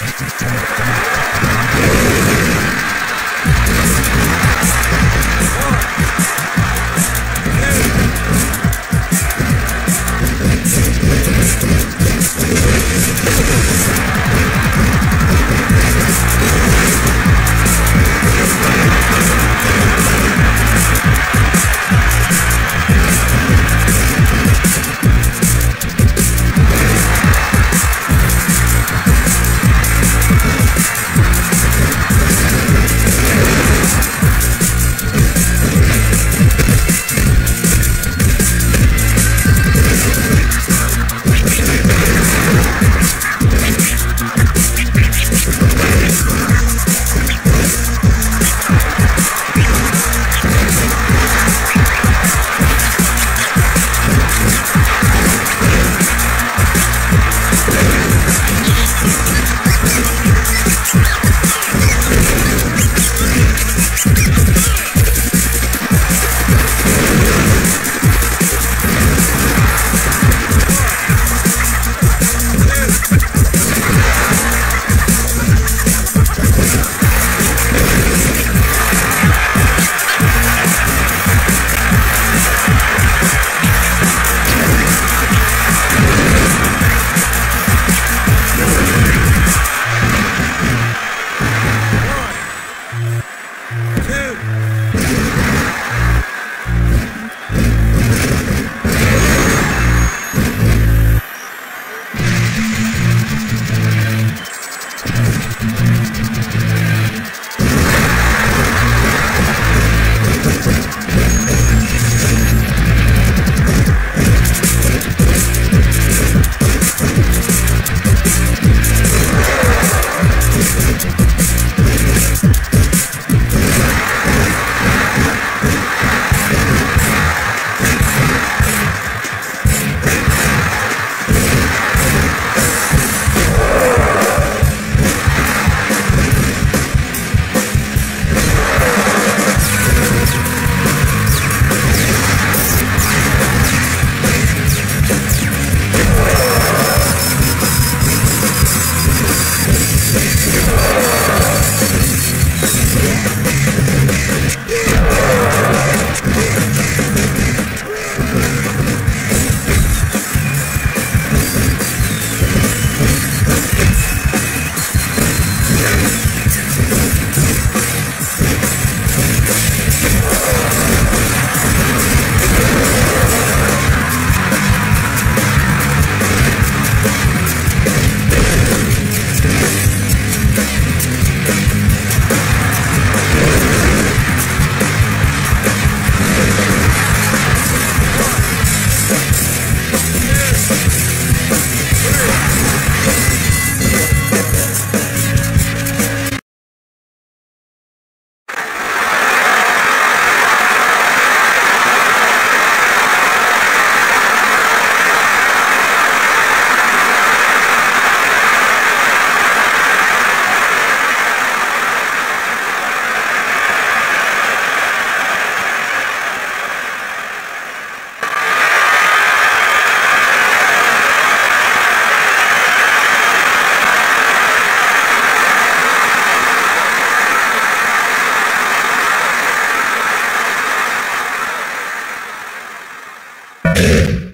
どうも。É.